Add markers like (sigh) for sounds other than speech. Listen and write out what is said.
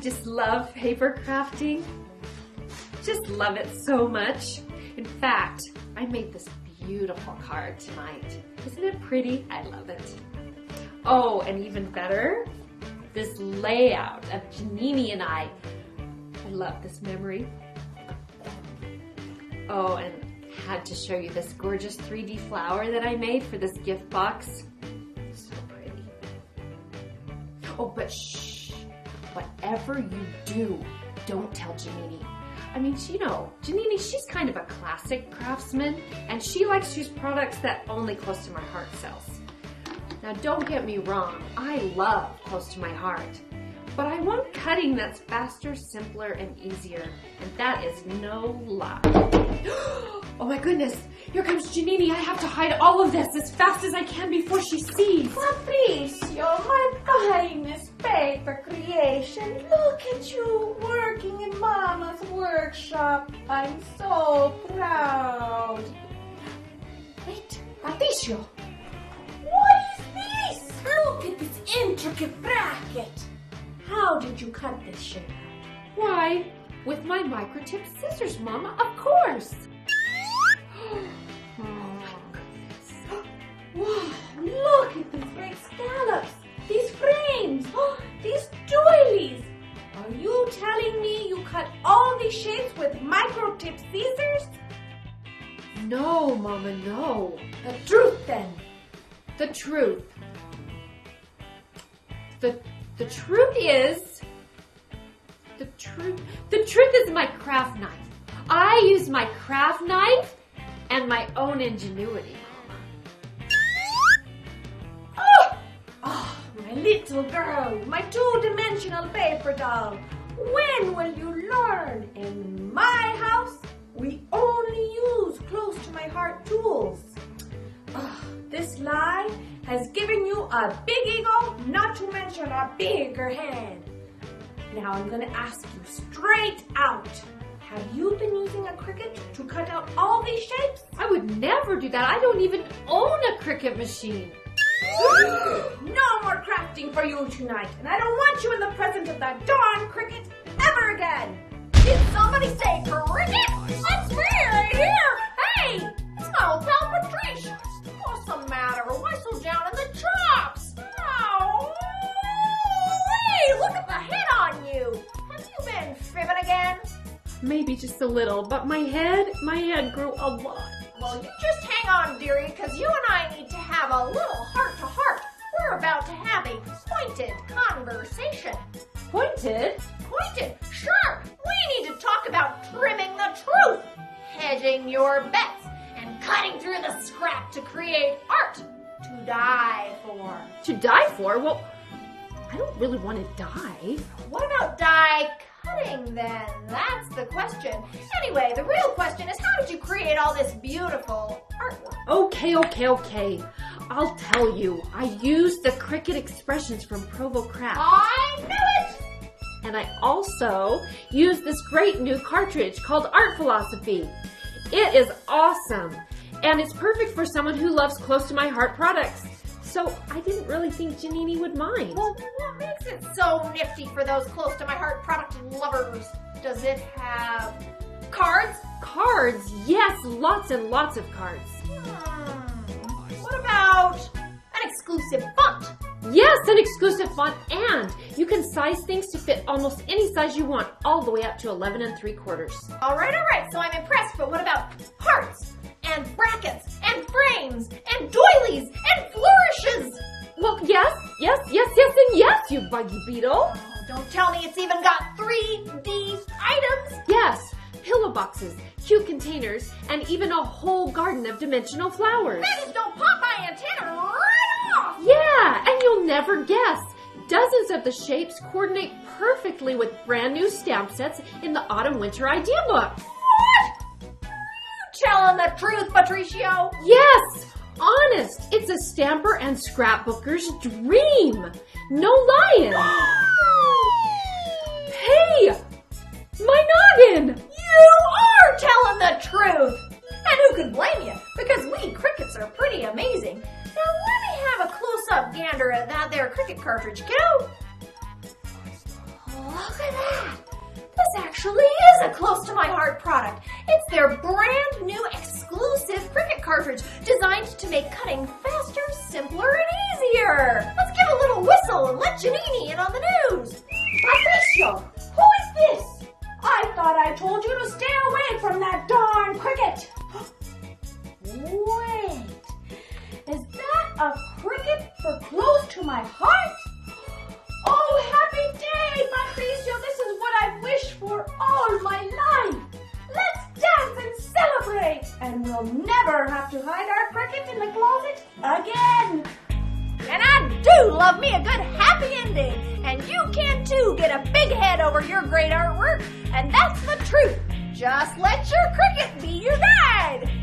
just love paper crafting. Just love it so much. In fact, I made this beautiful card tonight. Isn't it pretty? I love it. Oh, and even better, this layout of Janini and I. I love this memory. Oh, and had to show you this gorgeous 3D flower that I made for this gift box. So pretty. Oh, but shh. Whatever you do, don't tell Janini. I mean, you know, Janini, she's kind of a classic craftsman, and she likes to use products that only Close to My Heart sells. Now, don't get me wrong, I love Close to My Heart, but I want cutting that's faster, simpler, and easier, and that is no lie. (gasps) oh my goodness, here comes Janini. I have to hide all of this as fast as I can before she sees. Patricio, my finest paper creation. Look at you working in Mama's workshop. I'm so proud. Wait, Patricio. What is this? Look at this intricate bracket. How did you cut this shape out? Why, with my microtip scissors, Mama, of course. These shapes with microtip scissors? No, Mama, no. The truth then. The truth. The the truth is the truth the truth is my craft knife. I use my craft knife and my own ingenuity, Mama. Oh, oh my little girl, my two-dimensional paper doll. When will you learn? In my house, we only use close to my heart tools. Oh, this lie has given you a big ego, not to mention a bigger head. Now I'm gonna ask you straight out. Have you been using a Cricut to cut out all these shapes? I would never do that. I don't even own a Cricut machine. No more crafting for you tonight, and I don't want you in the presence of that darn cricket ever again. Did somebody say Cricut? That's me right here. Hey, it's my old pal Patricia. What's the matter? Why so down in the chops? Oh, hey, look at the head on you. Have you been fibbing again? Maybe just a little, but my head, my head grew a lot. Well, you just hang on, dearie, because you and I need to have a little heart to heart. We're about to have a pointed conversation. Pointed? Pointed? Sure. We need to talk about trimming the truth, hedging your bets, and cutting through the scrap to create art to die for. To die for? Well, I don't really want to die. What die cutting then? That's the question. Anyway, the real question is how did you create all this beautiful artwork? Okay, okay, okay. I'll tell you. I used the Cricut expressions from Provo Craft. I knew it! And I also used this great new cartridge called Art Philosophy. It is awesome. And it's perfect for someone who loves close to my heart products. So I didn't really think Janini would mind. Well, what makes it so nifty for those close to my heart product lovers? Does it have cards? Cards? Yes, lots and lots of cards. Hmm. What about an exclusive font? Yes, an exclusive font, and you can size things to fit almost any size you want, all the way up to 11 and 3 quarters. All right, all right, so I'm impressed, but what about hearts and brackets and frames and doilies and flourishes? Well, yes, yes, yes, yes, and yes, you buggy beetle. Oh, don't tell me it's even got 3D items. Yes, pillow boxes, cute containers, and even a whole garden of dimensional flowers. That just don't pop my antenna right off. Yeah, and you'll never guess. Dozens of the shapes coordinate perfectly with brand new stamp sets in the Autumn Winter Idea Book. Telling the truth, Patricio? Yes, honest. It's a stamper and scrapbooker's dream. No lying. (gasps) hey, my noggin. You are telling the truth. And who could blame you? Because we crickets are pretty amazing. Now let me have a close-up gander at that there Cricut cartridge, kiddo. Look at that! This actually is a close to my heart product. It's their brand new exclusive Cricut cartridge designed to make cutting faster, simpler, and easier. Let's give a little whistle and let Janini in on the news. Patricio, who is this? I thought I told you to stay we'll never have to hide our Cricut in the closet again. And I do love me a good happy ending. And you can too get a big head over your great artwork. And that's the truth. Just let your Cricut be your guide.